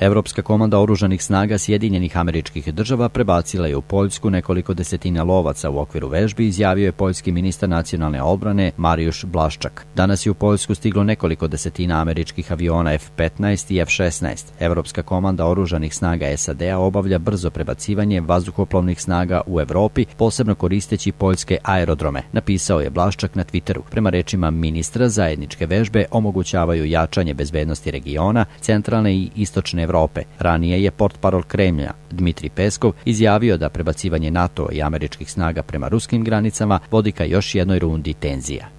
Evropska komanda oružanih snaga Sjedinjenih američkih država prebacila je u Poljsku nekoliko desetina lovaca u okviru vežbi, izjavio je poljski ministar nacionalne obrane Marijuš Blaščak. Danas je u Poljsku stiglo nekoliko desetina američkih aviona F-15 i F-16. Evropska komanda oružanih snaga SAD-a obavlja brzo prebacivanje vazduhoplovnih snaga u Evropi, posebno koristeći poljske aerodrome, napisao je Blaščak na Twitteru. Prema rečima ministra, zajedničke vežbe omogućavaju jačanje bezbednosti regiona, centralne i istočne Evrope. Ranije je port parol Kremlja, Dmitri Peskov, izjavio da prebacivanje NATO i američkih snaga prema ruskim granicama vodi ka još jednoj rundi tenzija.